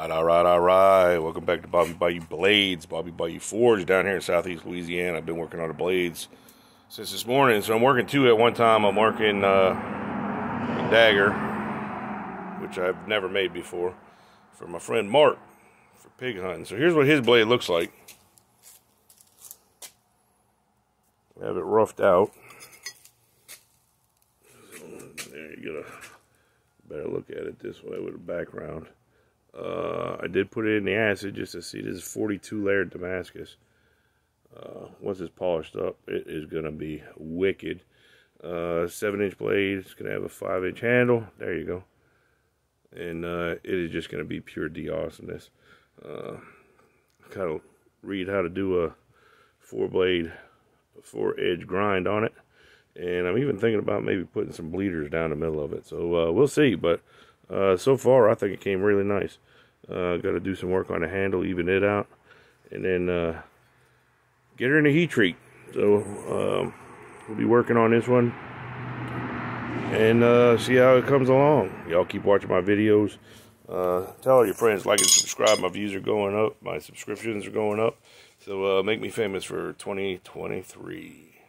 right, all right, all right. Welcome back to Bobby Bayou Blades, Bobby Bayou Forge down here in southeast Louisiana. I've been working on the blades since this morning. So I'm working two at one time. I'm working uh, a dagger, which I've never made before, for my friend Mark for pig hunting. So here's what his blade looks like. I have it roughed out. There you go. Better look at it this way with a background. Uh, I did put it in the acid just to see. This is 42 layered Damascus. Uh, once it's polished up, it is going to be wicked. Uh, 7 inch blade. It's going to have a 5 inch handle. There you go. And uh, it is just going to be pure D awesomeness. Uh, kind of read how to do a four blade, four edge grind on it. And I'm even thinking about maybe putting some bleeders down the middle of it. So uh, we'll see. But uh, so far, I think it came really nice. Uh, Got to do some work on the handle, even it out, and then uh, get her in a heat treat. So um, we'll be working on this one and uh, see how it comes along. Y'all keep watching my videos. Uh, tell all your friends, like and subscribe. My views are going up. My subscriptions are going up. So uh, make me famous for 2023.